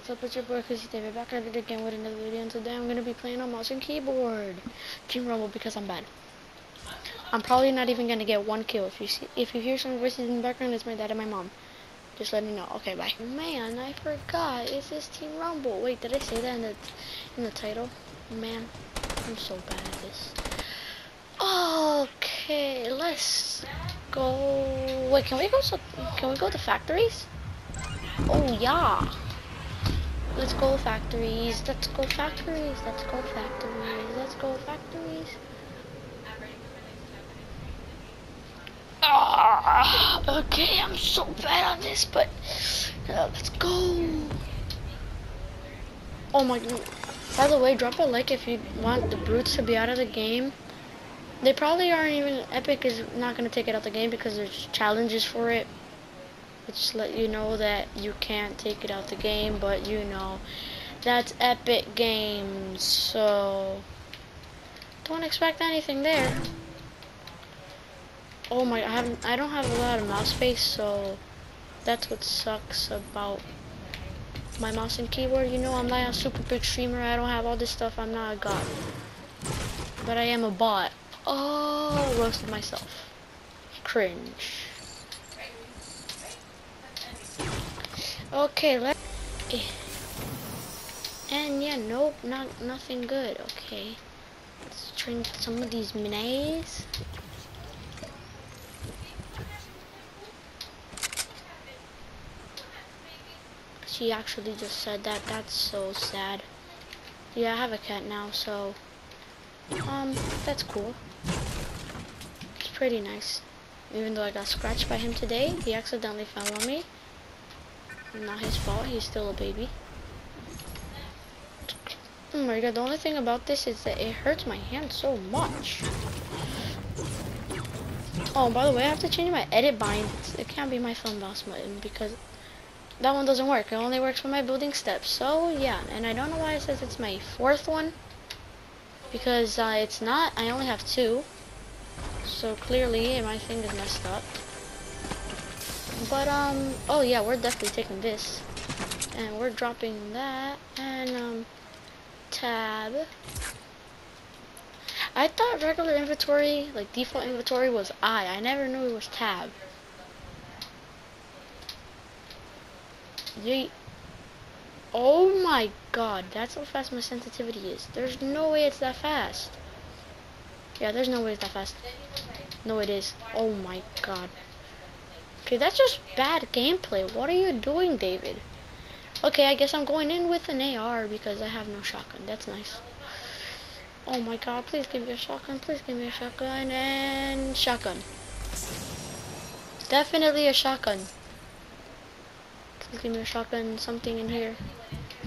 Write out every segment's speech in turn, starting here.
what's up? It's your boy Crazy David back at it again with another video and today I'm gonna be playing on mouse and keyboard. Team Rumble because I'm bad. I'm probably not even gonna get one kill. If you see if you hear some voices in the background, it's my dad and my mom. Just let me know. Okay, bye. Man, I forgot. It's this Team Rumble. Wait, did I say that in the in the title? Man, I'm so bad at this. Okay, let's go. Wait, can we go? So, can we go to factories? Oh yeah. Let's go factories. Let's go factories. Let's go factories. Let's go factories. Ah, okay, I'm so bad on this, but uh, let's go. Oh my god. By the way, drop a like if you want the brutes to be out of the game. They probably aren't even, Epic is not going to take it out of the game because there's challenges for it. Just let you know that you can't take it out the game, but you know, that's Epic Games, so don't expect anything there. Oh my, I haven't, I don't have a lot of mouse space, so that's what sucks about my mouse and keyboard. You know, I'm not a super big streamer. I don't have all this stuff. I'm not a god, but I am a bot. Oh, roasted myself. Cringe. Okay, let's... and yeah, nope, not nothing good. Okay, let's try some of these mayonnaise. She actually just said that. That's so sad. Yeah, I have a cat now, so um, that's cool. It's pretty nice. Even though I got scratched by him today, he accidentally fell on me. Not his fault, he's still a baby. Oh my god, the only thing about this is that it hurts my hand so much. Oh, by the way, I have to change my edit bind. It can't be my film boss button because that one doesn't work. It only works for my building steps. So, yeah, and I don't know why it says it's my fourth one. Because uh, it's not. I only have two. So, clearly, my thing is messed up. But, um, oh yeah, we're definitely taking this. And we're dropping that. And, um, tab. I thought regular inventory, like default inventory was I. I never knew it was tab. Yeet. Oh my god, that's how fast my sensitivity is. There's no way it's that fast. Yeah, there's no way it's that fast. No, it is. Oh my god. That's just bad gameplay. What are you doing, David? Okay, I guess I'm going in with an AR because I have no shotgun. That's nice. Oh my god, please give me a shotgun. Please give me a shotgun. And shotgun. Definitely a shotgun. Please give me a shotgun. Something in here.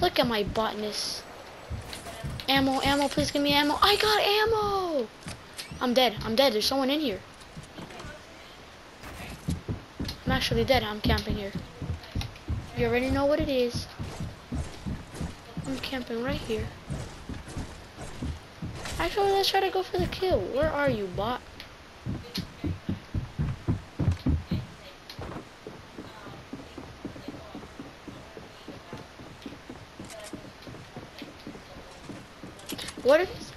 Look at my botness. Ammo, ammo, please give me ammo. I got ammo! I'm dead. I'm dead. There's someone in here. I'm actually dead. I'm camping here. You already know what it is. I'm camping right here. Actually, let's try to go for the kill. Where are you, bot? What if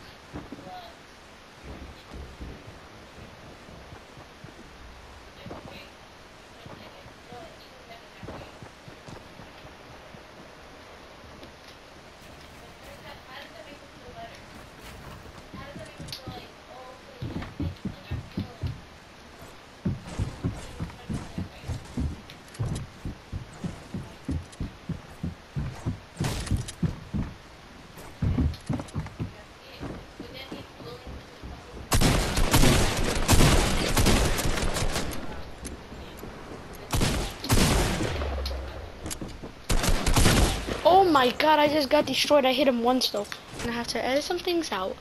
Oh my god, I just got destroyed. I hit him once though. And I have to edit some things out.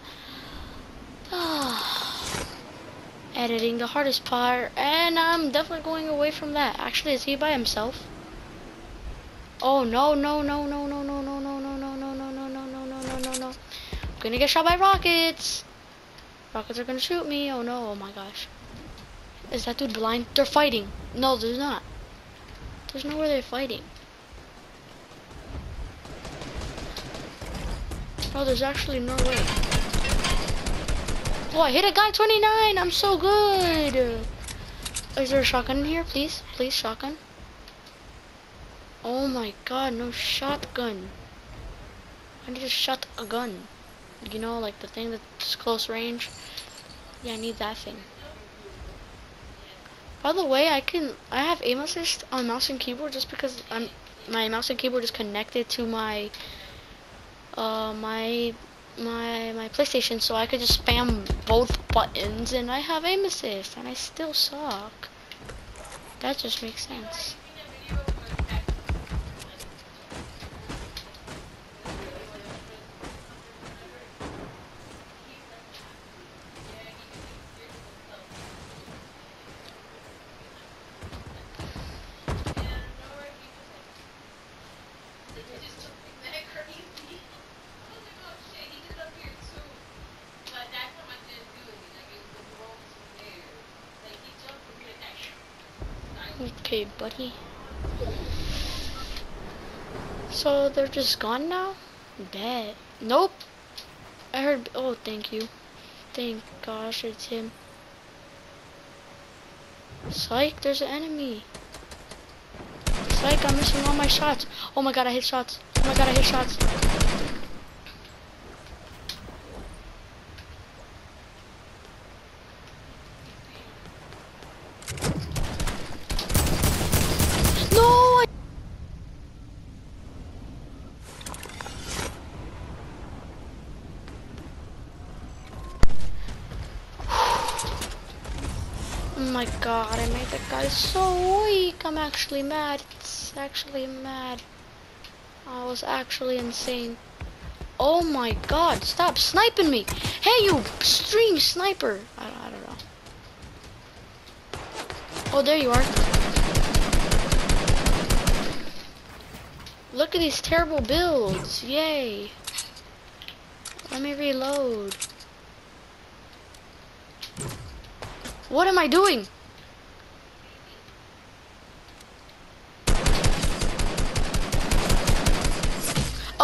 Editing the hardest part. And I'm definitely going away from that. Actually, is he by himself? Oh no, no, no, no, no, no, no, no, no, no, no, no, no, no, no, no, no, no, no. I'm gonna get shot by rockets. Rockets are gonna shoot me. Oh no, oh my gosh. Is that dude blind? They're fighting. No, there's not. There's nowhere they're fighting. Oh, there's actually no way. Oh, I hit a guy 29. I'm so good. Is there a shotgun in here? Please, please, shotgun. Oh my god, no shotgun. I need to shot a gun. You know, like the thing that's close range. Yeah, I need that thing. By the way, I can I have aim assist on mouse and keyboard just because I'm my mouse and keyboard is connected to my uh my my my PlayStation, so I could just spam both buttons and I have aim assist and I still suck. That just makes sense. Okay, buddy. So they're just gone now? Bet. Nope. I heard. Oh, thank you. Thank gosh, it's him. Psych, there's an enemy. Psych, I'm missing all my shots. Oh my god, I hit shots. Oh my god, I hit shots. No! I Oh my god, I made that guy so weak. I'm actually mad. It's actually mad. I was actually insane. Oh my god, stop sniping me. Hey, you stream sniper. I, I don't know. Oh, there you are. Look at these terrible builds. Yay. Let me reload. What am I doing?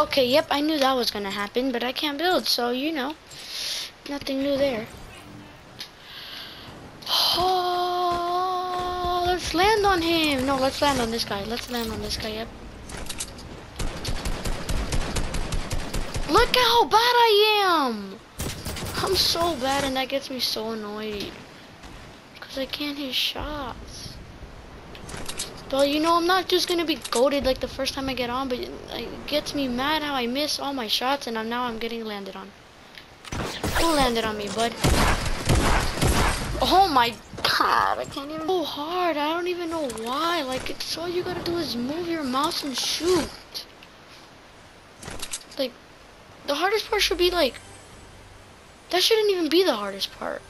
Okay, yep, I knew that was gonna happen, but I can't build, so you know, nothing new there. Oh, let's land on him. No, let's land on this guy. Let's land on this guy, yep. Look at how bad I am! I'm so bad and that gets me so annoyed. Because I can't hit shots. Well, you know, I'm not just going to be goated like the first time I get on, but it gets me mad how I miss all my shots and I'm, now I'm getting landed on. Who landed on me, bud? Oh my god, I can't even go hard. I don't even know why. Like, it's all you gotta do is move your mouse and shoot. Like, the hardest part should be like, that shouldn't even be the hardest part.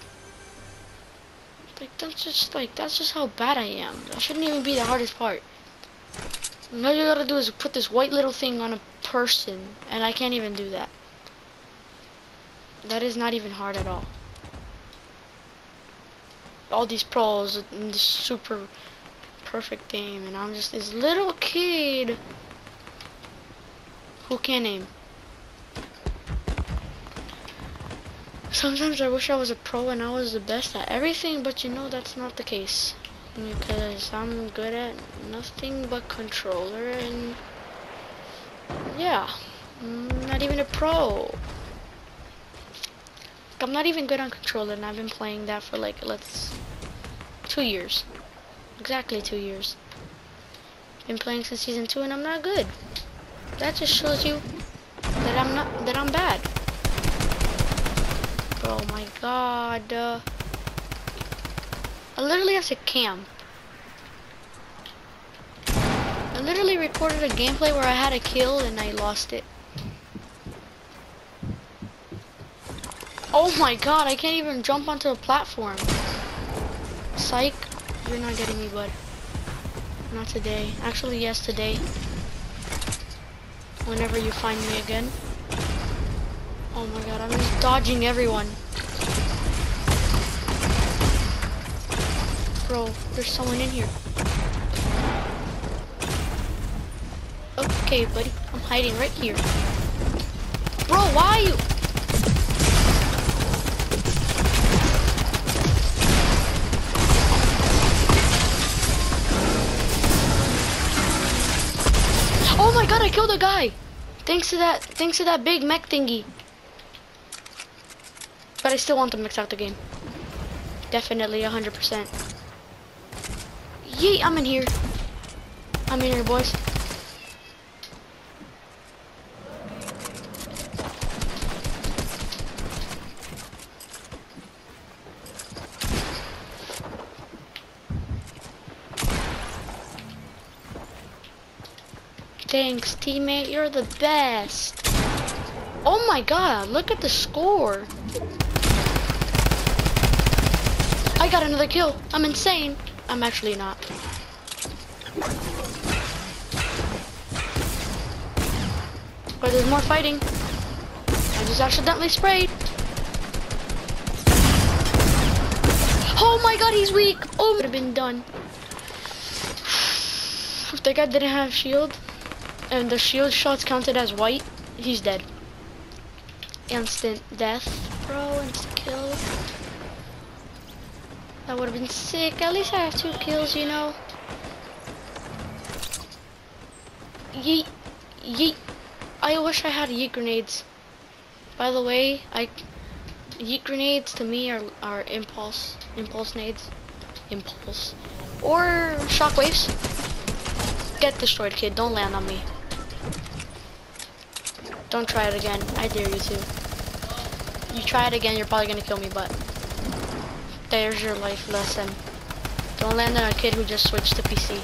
Like, that's just like, that's just how bad I am. That shouldn't even be the hardest part. And all you gotta do is put this white little thing on a person, and I can't even do that. That is not even hard at all. All these pros and this super perfect aim, and I'm just this little kid who can't aim. Sometimes I wish I was a pro and I was the best at everything, but you know that's not the case. Because I'm good at nothing but controller and yeah, I'm not even a pro. I'm not even good on controller and I've been playing that for like, let's, two years. Exactly two years. Been playing since season two and I'm not good. That just shows you that I'm not, that I'm bad. Oh my god. Uh, I literally have to camp. I literally recorded a gameplay where I had a kill and I lost it. Oh my god, I can't even jump onto a platform. Psych, you're not getting me, bud. Not today. Actually, yes, today. Whenever you find me again. Oh my god, I'm just dodging everyone. Bro, there's someone in here. Okay, buddy, I'm hiding right here. Bro, why you? Oh my god, I killed a guy! Thanks to that, thanks to that big mech thingy. But I still want to mix out the game. Definitely 100%. Yeet, I'm in here. I'm in here, boys. Thanks, teammate. You're the best. Oh my god, look at the score. I got another kill. I'm insane. I'm actually not. But there's more fighting. I just accidentally sprayed. Oh my god, he's weak. Oh, would have been done. If the guy didn't have shield, and the shield shots counted as white, he's dead. Instant death, bro, instant kill. That would have been sick. At least I have two kills, you know. Yeet, yeet. I wish I had yeet grenades. By the way, I yeet grenades to me are, are impulse, impulse nades, impulse, or shockwaves. Get destroyed, kid. Don't land on me. Don't try it again. I dare you to. You try it again, you're probably gonna kill me, but there's your life lesson. Don't land on a kid who just switched to PC,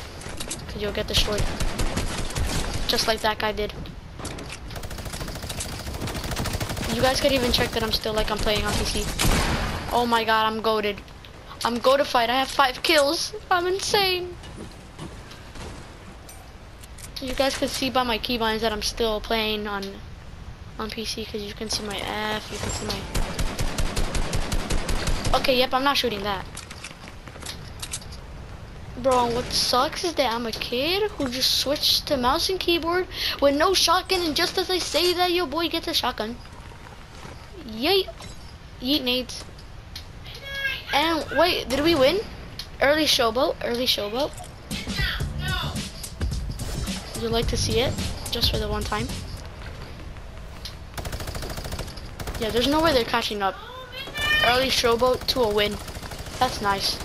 because you'll get destroyed. Just like that guy did. You guys could even check that I'm still like I'm playing on PC. Oh my god, I'm goated. I'm go to fight. I have five kills. I'm insane. You guys can see by my keybinds that I'm still playing on on PC because you can see my F, you can see my... Okay, yep, I'm not shooting that. Bro, what sucks is that I'm a kid who just switched to mouse and keyboard with no shotgun, and just as I say that, your boy gets a shotgun. Yeet. Yeet nades. And wait, did we win? Early showboat, early showboat. Would you like to see it? Just for the one time. Yeah, there's no way they're catching up. Early showboat to a win. That's nice.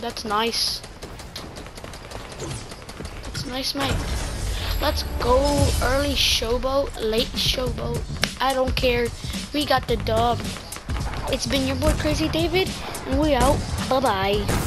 That's nice. That's nice, mate. Let's go early showboat, late showboat. I don't care. We got the dub. It's been your boy Crazy David, and we out. Bye-bye.